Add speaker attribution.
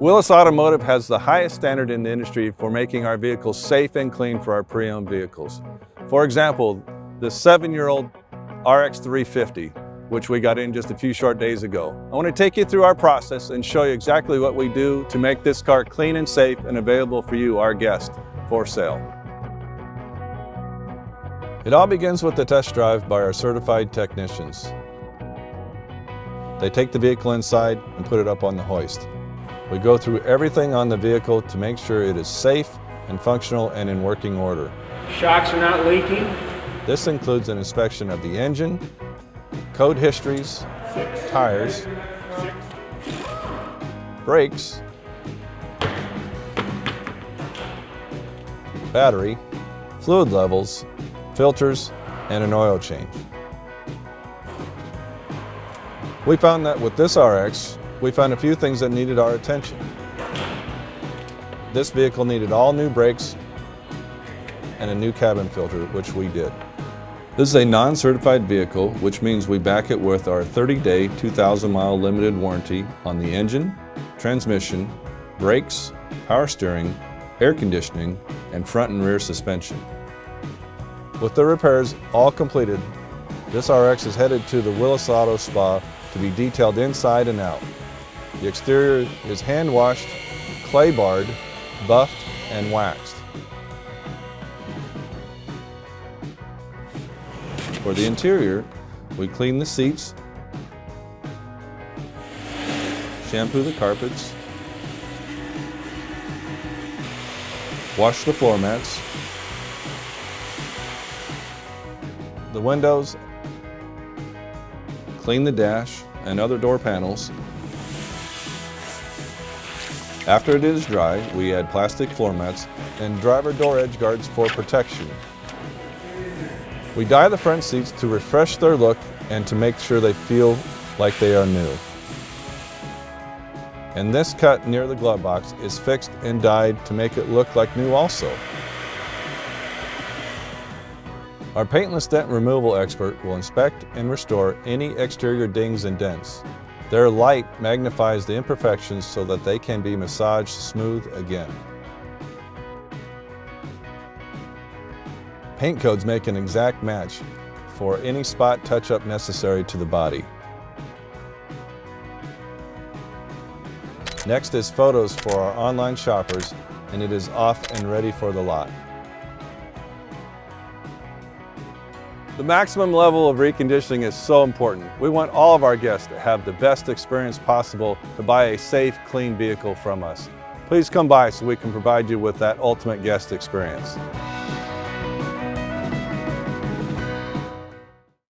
Speaker 1: Willis Automotive has the highest standard in the industry for making our vehicles safe and clean for our pre-owned vehicles. For example, the seven-year-old RX 350, which we got in just a few short days ago. I want to take you through our process and show you exactly what we do to make this car clean and safe and available for you, our guest, for sale. It all begins with the test drive by our certified technicians. They take the vehicle inside and put it up on the hoist. We go through everything on the vehicle to make sure it is safe and functional and in working order.
Speaker 2: Shocks are not leaking.
Speaker 1: This includes an inspection of the engine, code histories, tires, brakes, battery, fluid levels, filters, and an oil change. We found that with this RX, we found a few things that needed our attention. This vehicle needed all new brakes and a new cabin filter, which we did. This is a non-certified vehicle, which means we back it with our 30-day, 2,000-mile limited warranty on the engine, transmission, brakes, power steering, air conditioning, and front and rear suspension. With the repairs all completed, this RX is headed to the Willis Auto Spa to be detailed inside and out. The exterior is hand washed, clay barred, buffed, and waxed. For the interior, we clean the seats, shampoo the carpets, wash the floor mats, the windows, clean the dash and other door panels. After it is dry, we add plastic floor mats and driver door edge guards for protection. We dye the front seats to refresh their look and to make sure they feel like they are new. And this cut near the glove box is fixed and dyed to make it look like new also. Our paintless dent removal expert will inspect and restore any exterior dings and dents. Their light magnifies the imperfections so that they can be massaged smooth again. Paint codes make an exact match for any spot touch-up necessary to the body. Next is photos for our online shoppers and it is off and ready for the lot. The maximum level of reconditioning is so important. We want all of our guests to have the best experience possible to buy a safe, clean vehicle from us. Please come by so we can provide you with that ultimate guest experience.